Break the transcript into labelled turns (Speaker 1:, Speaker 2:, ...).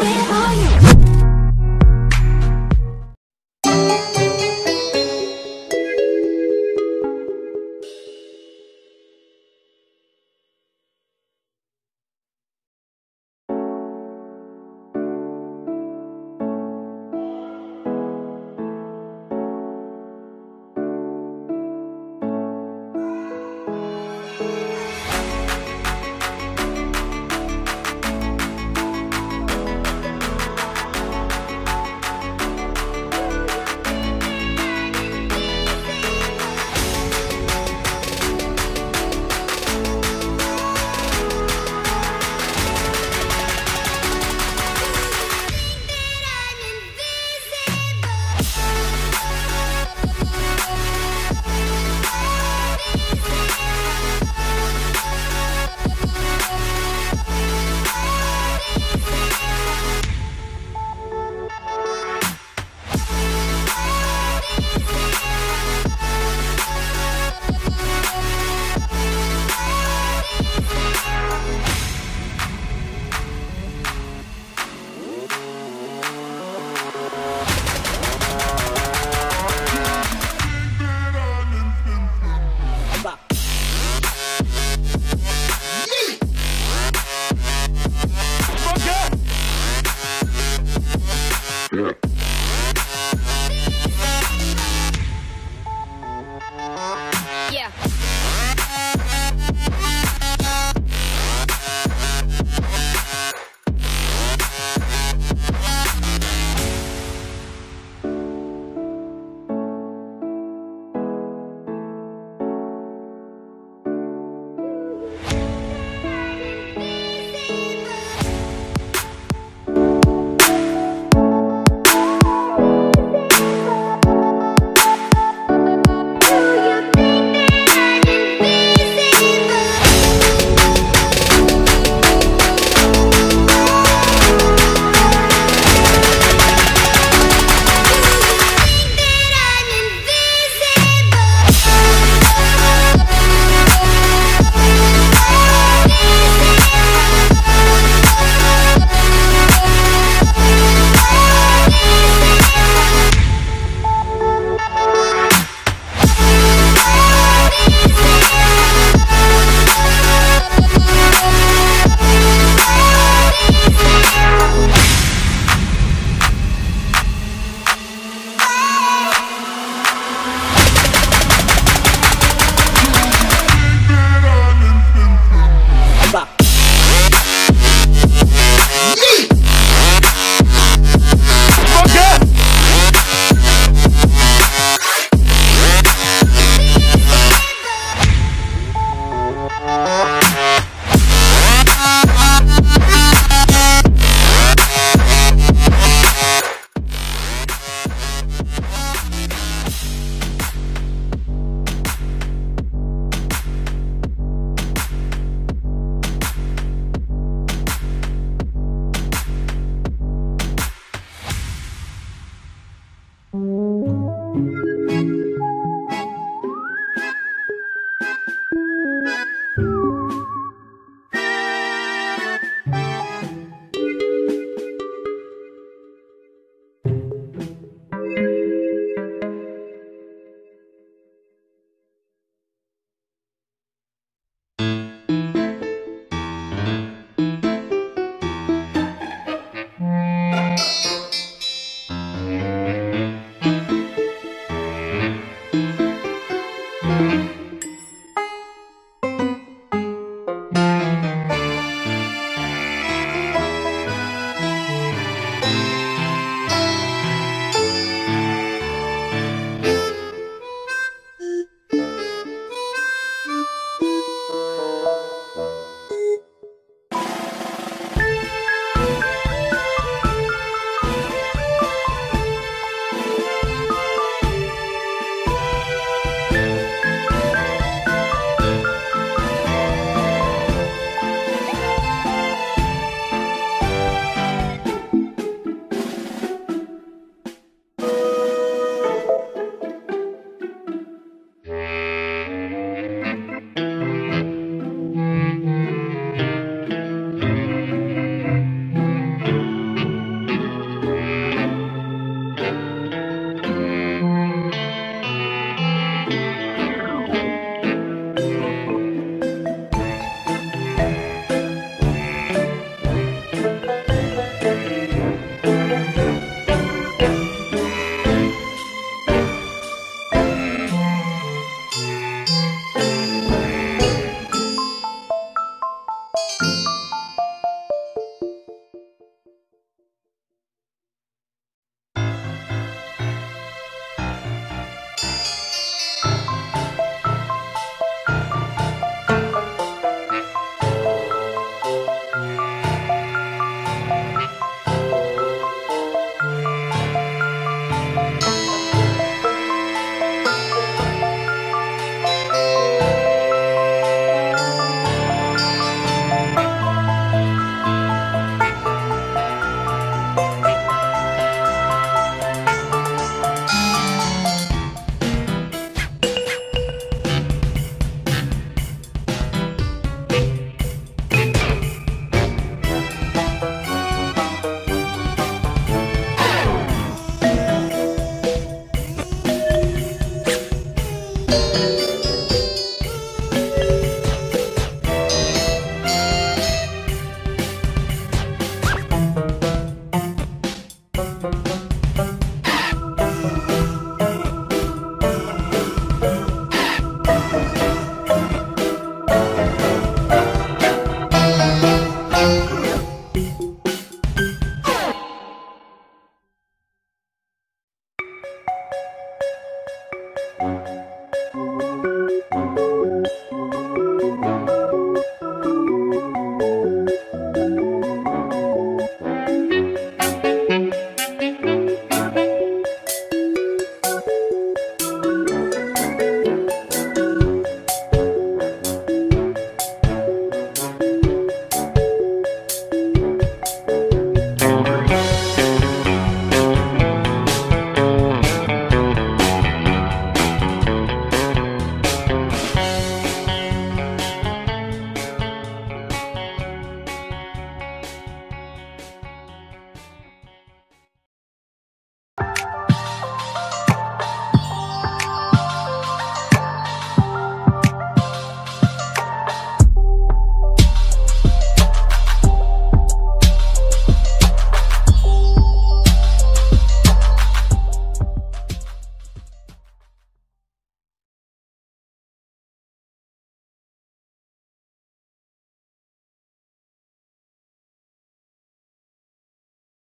Speaker 1: Where are you? Yeah.